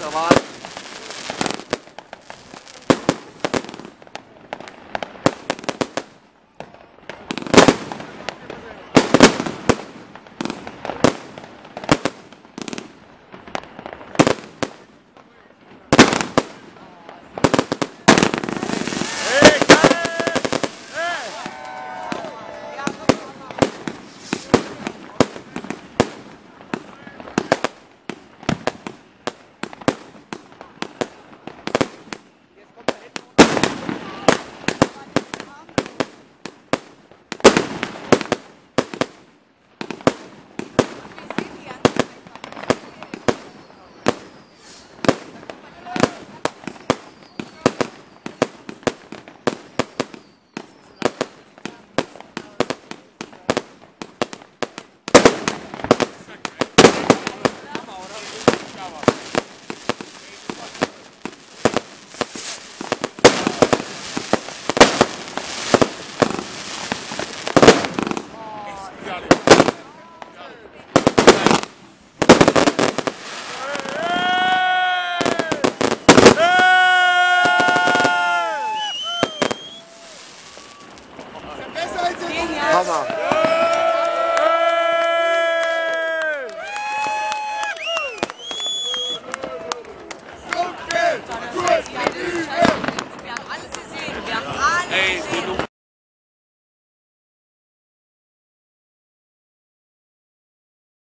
सवाल